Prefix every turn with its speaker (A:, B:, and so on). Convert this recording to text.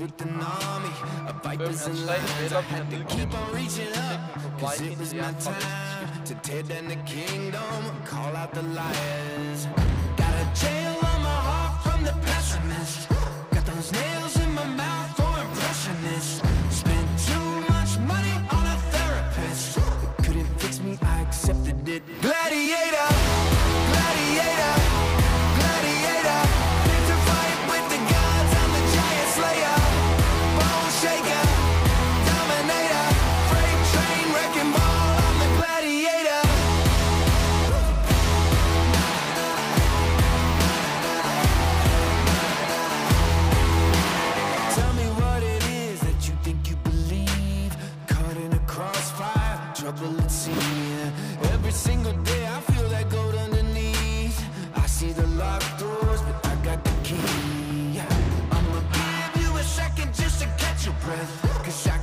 A: with an army a vipers and lions. I had to keep on reaching up, cause it was my time to tear down the kingdom, call out the liars. Got a jail on my heart from the pessimist. breath Cause I